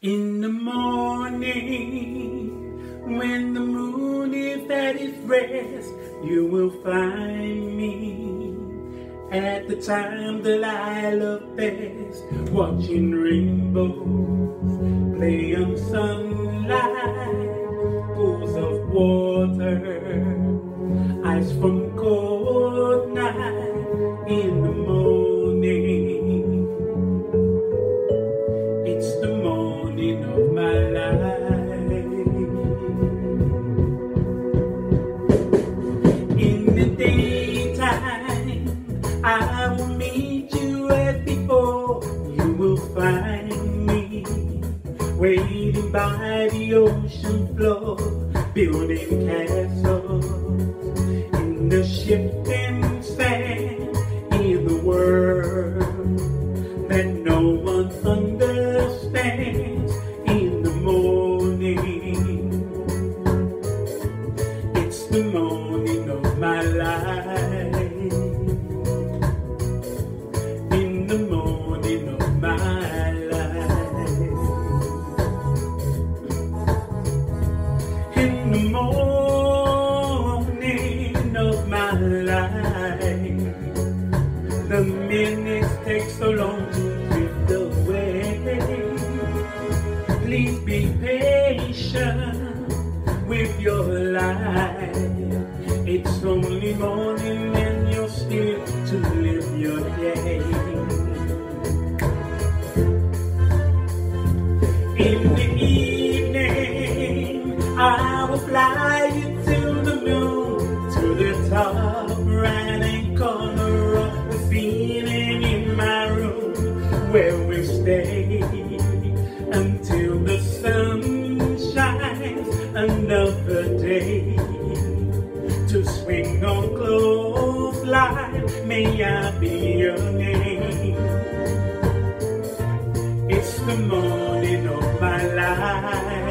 In the morning, when the moon is at its rest, you will find me at the time that I love best, watching rainbows play on sunlight, pools of water, ice from cold night in the morning. It's the I will meet you as before. You will find me waiting by the ocean floor, building castles in the shifting sand in the world that no one understands in the morning. It's the morning of my life. Morning of my life. The minutes take so long to drift away. Please be patient with your life. It's only morning and you're still to live your day. In where we'll stay until the sun shines another day. To swing on clothesline, may I be your name. It's the morning of my life.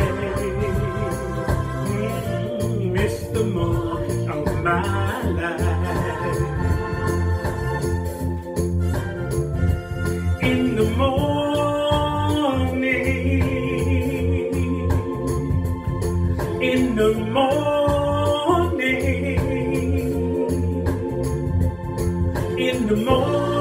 Mm, it's the morning of my life. In the morning, in the morning.